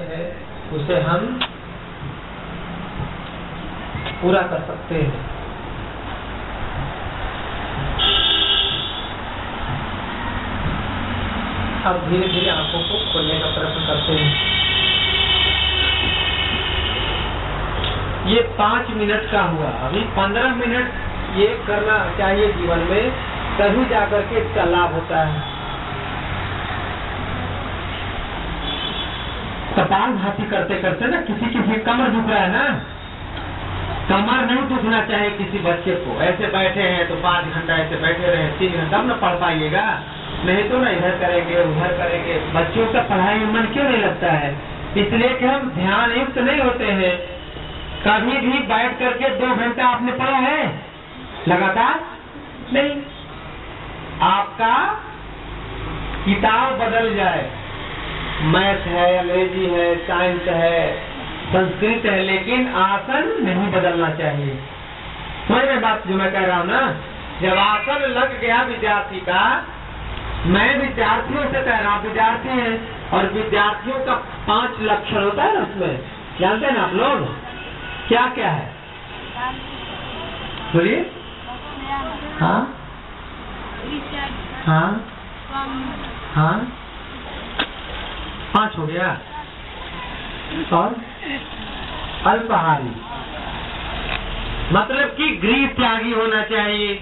है, उसे हम पूरा कर सकते हैं। अब धीरे धीरे आँखों को खोलने का प्रयत्न करते हैं। ये पाँच मिनट का हुआ। अभी पंद्रह मिनट ये करना चाहिए जीवन में, तभी जाकर के इसका लाभ होता है। कपाल भाती करते करते ना किसी किसी कमर दुख रहा है ना, कमर नहीं दुखना चाहिए किसी बच्चे को। ऐसे बैठे हैं तो पाँच घंटा ऐसे बैठे रहे, तीन घंटा तब न पढ़ पाइएगा। नहीं तो ना इधर करेंगे, उधर करेंगे। बच्चों का पढ़ाई में मन क्यों नहीं लगता है? इसलिए कि हम ध्यान युक्त नहीं होते हैं। कभी भी बैठ करके दो घंटा आपने पढ़ा है? लगातार? नहीं। आपका किताब बदल जाए। मैथ है, अंग्रेज़ी है साइंस है, संस्कृत है, लेकिन आसन नहीं बदलना चाहिए। समझ में बात जो मैं कह रहा हूँ ना, जब आसन लग गया विद्यार्थी का, मैं विद्यार्थियों से कह रहा हूँ, विद्यार्थी है, और विद्यार्थियों का पाँच लक्षण होता है ना उसमें, जानते हैं ना आप लोग? क्या क्या है? बोलिए। हाँ। हाँ। हाँ। पाँच हो गया। और अल्पहारी। मतलब कि गृह त्यागी होना चाहिए।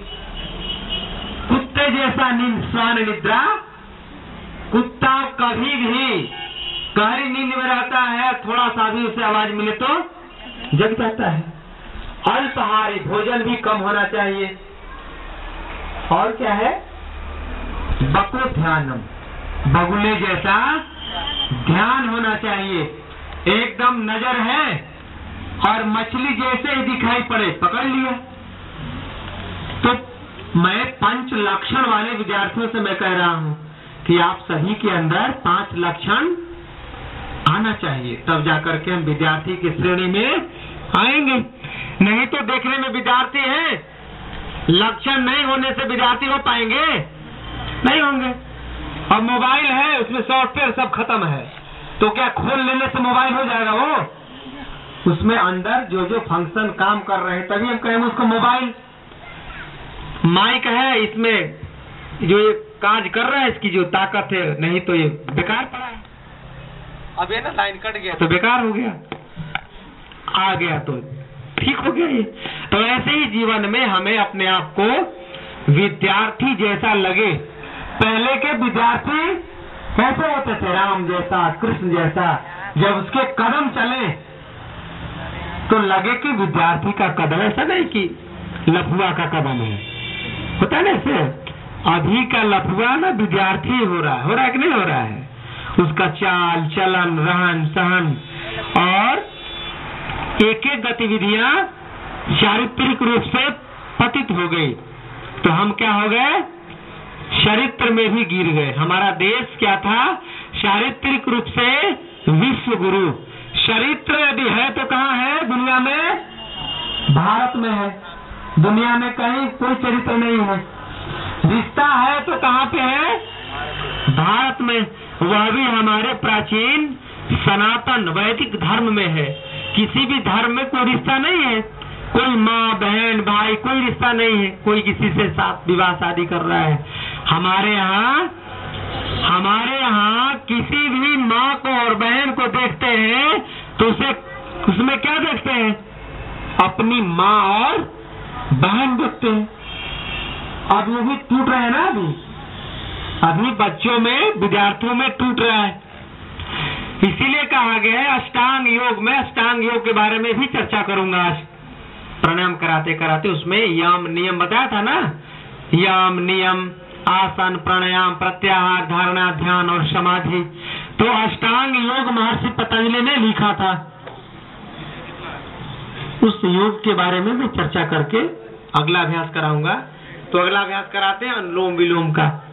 कुत्ते जैसा स्वान निद्रा कुत्ता कभी भी गहरी नींद में रहता है, थोड़ा सा भी उसे आवाज़ मिले तो जग जाता है। अल्पहारी, भोजन भी कम होना चाहिए। और क्या है? बको ध्यानम। बगुले जैसा ध्यान होना चाहिए। एकदम नज़र है और मछली जैसे ही दिखाई पड़े, पकड़ लिया। तो मैं पंच लक्षण वाले विद्यार्थियों से मैं कह रहा हूँ कि आप सभी के अंदर पाँच लक्षण आना चाहिए। तब जाकर के हम विद्यार्थी की श्रेणी में आएँगे। नहीं तो देखने में विद्यार्थी है। लक्षण नहीं होने से विद्यार्थी हो पाएँगे? नहीं होंगे। अब मोबाइल है उसमें सॉफ्टवेयर सब खत्म है। तो क्या खोल लेने से मोबाइल हो जाएगा वो? उसमें अंदर जो जो फ़ंक्शन काम कर रहे हैं तभी हम कहेंगे उसको मोबाइल। माइक है इसमें जो ये काज कर रहा है इसकी जो ताकत है नहीं तो ये बेकार पड़ा है। अब ये ना लाइन कट गया। तो बेकार हो गया। आ गया तो ठीक हो गया ये। तो ऐसे ही जीवन में हमें अपने आप को विद्यार्थी जैसा लगे। पहले के विद्यार्थी कैसे होते थे? राम जैसा, कृष्ण जैसा। जब उसके कदम चले तो लगे कि विद्यार्थी का कदम ऐसा नहीं कि लफुआ का कदम है। होता है ना ऐसे? अभी का लफुआ ना विद्यार्थी हो रहा है। हो रहा है कि नहीं हो रहा है? उसका चाल, चलन, रहन सहन और एक एक गतिविधियाँ चारित्रिक रूप से पतित हो गई। तो हम क्या हो गए? चरित्र में भी गिर गए। हमारा देश क्या था? चारित्रिक रूप से विश्व गुरु चरित्र यदि है तो कहाँ है? दुनिया में? भारत में है। दुनिया में कहीं कोई चरित्र नहीं है। रिश्ता है तो कहाँ पे है? भारत में। वह भी हमारे प्राचीन, सनातन, वैदिक धर्म में है। किसी भी धर्म में कोई रिश्ता नहीं है। कोई माँ, बहन, भाई, कोई रिश्ता नहीं है। कोई किसी से साथ विवाह शादी कर रहा है। हमारे यहाँ हमारे यहाँ किसी भी माँ को और बहन को देखते हैं तो उसे, उसमें क्या देखते हैं? अपनी माँ और बहन देखते हैं। अब वो भी टूट रहे हैं ना अभी? अभी बच्चों में, विद्यार्थियों में टूट रहा है। इसीलिए कहा गया है, अष्टांग योग में, अष्टांग योग के बारे में भी चर्चा करूँगा आज। प्राणायाम कराते कराते उसमें यम नियम बताया था ना? यम नियम। आसन, प्राणायाम, प्रत्याहार, धारणा, ध्यान और समाधि। तो अष्टांग योग महर्षि पतंजलि ने लिखा था। उस योग के बारे में मैं चर्चा करके अगला अभ्यास कराऊँगा। तो अगला अभ्यास कराते हैं अनुलोम विलोम का।